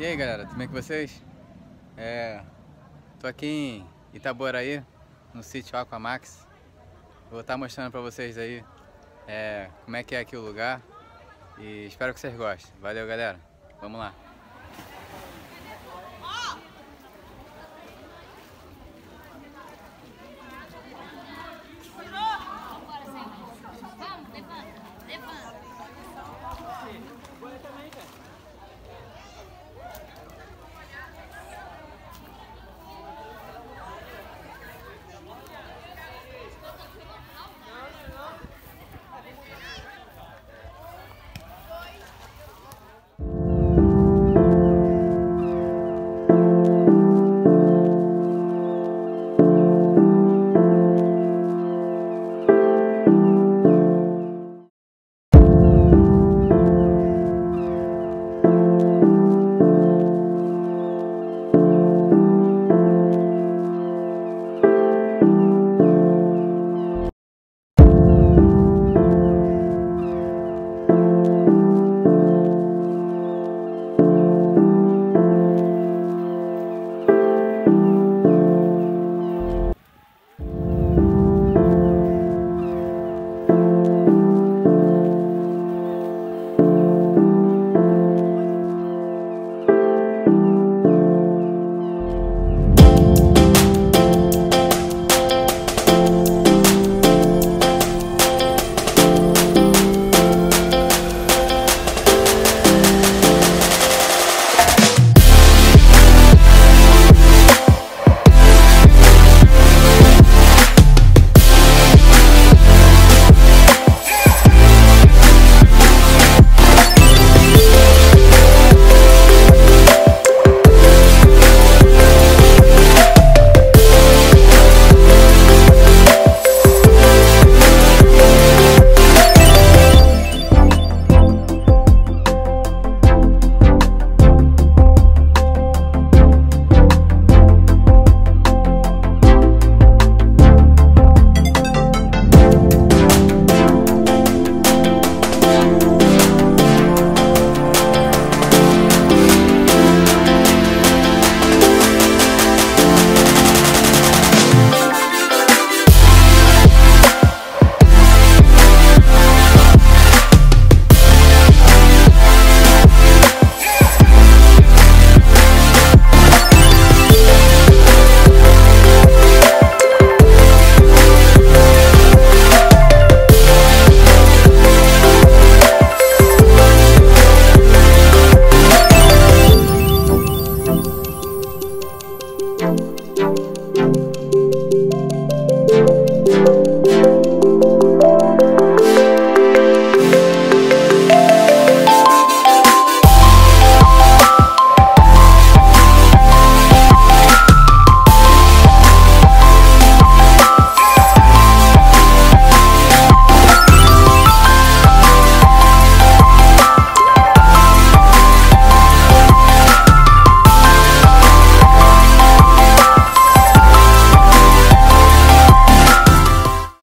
E aí galera, tudo bem com vocês? É, tô aqui em Itaboraí, no sítio Aquamax. Vou estar mostrando pra vocês aí é, como é que é aqui o lugar. E espero que vocês gostem. Valeu galera, vamos lá.